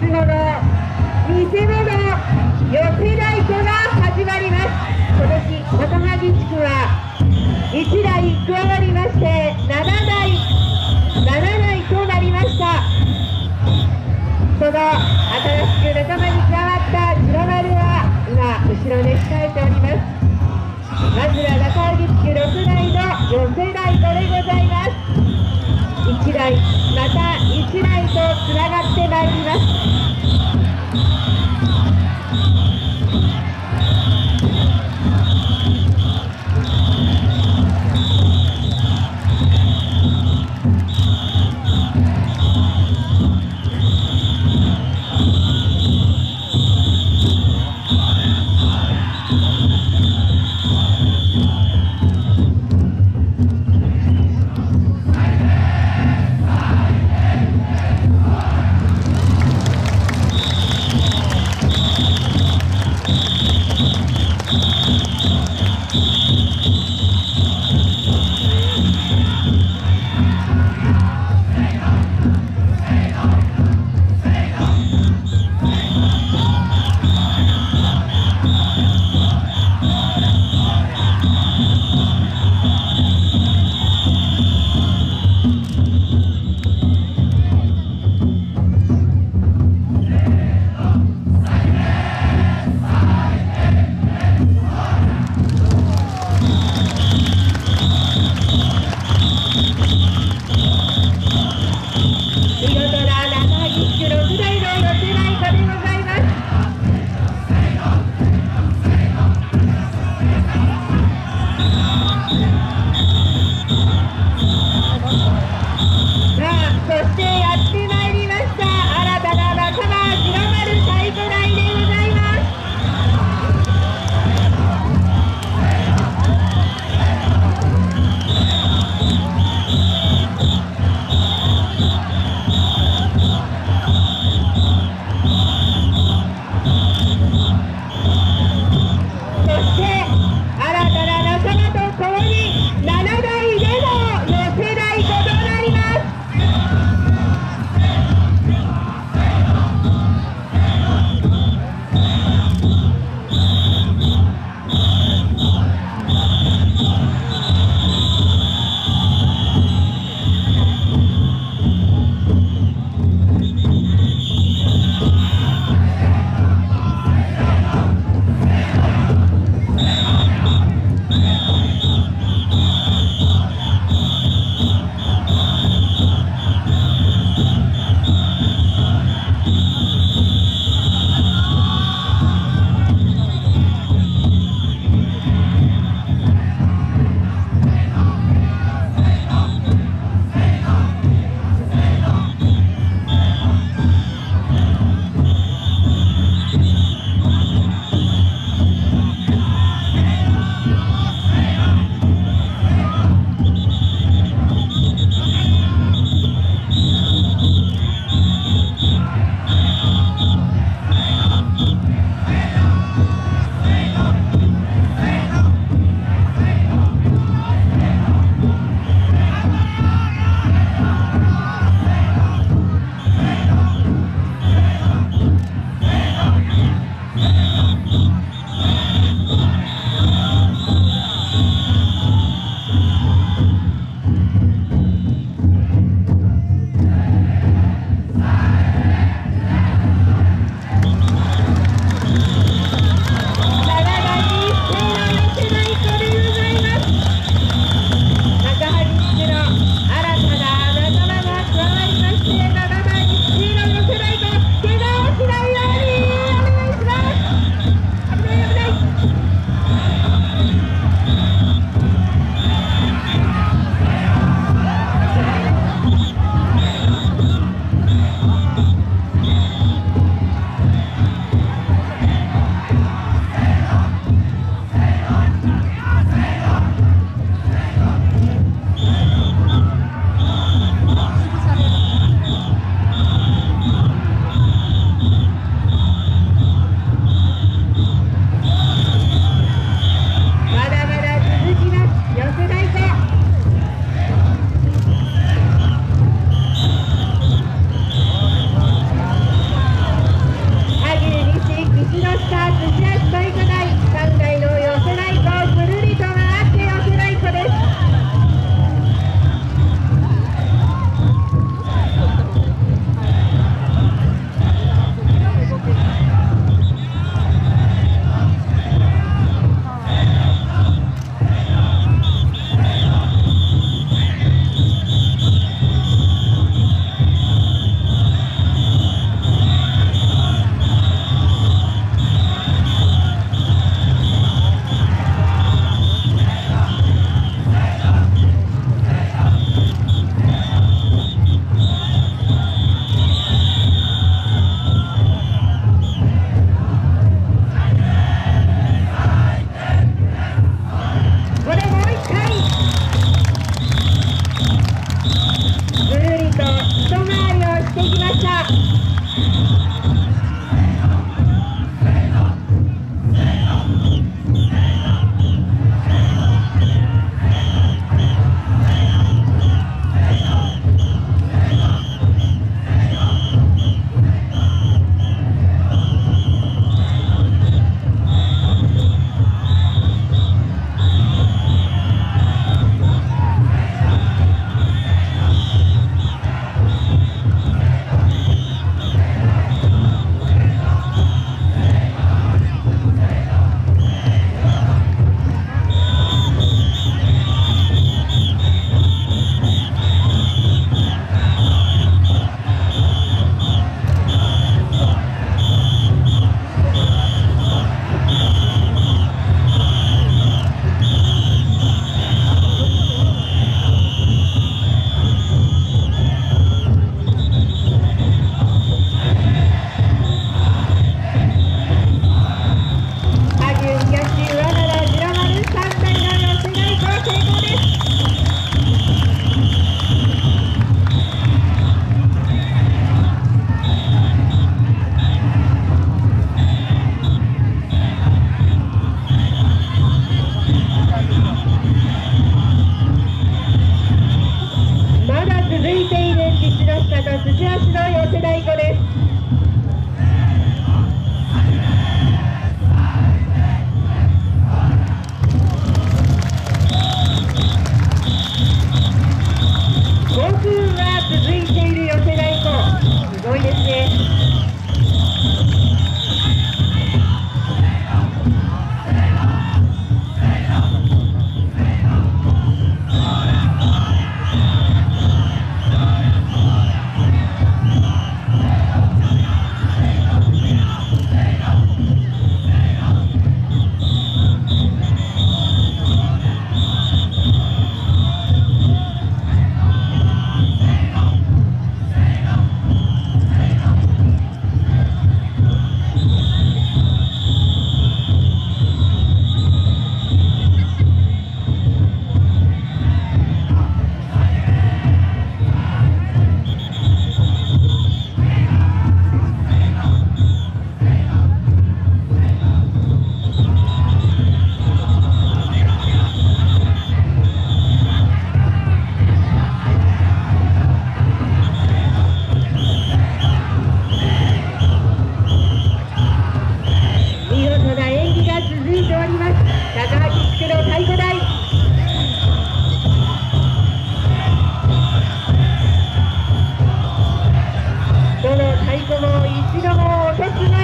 後の2戦目の予選ライトが始まります今年高萩地区は1台加わりまして7台7台となりました。その新しく仲間に加わった白丸は今後ろで控えております。まずは中荻地区6台の予選ライトでございます。1台また1台とつながってまいります。してきました。できた!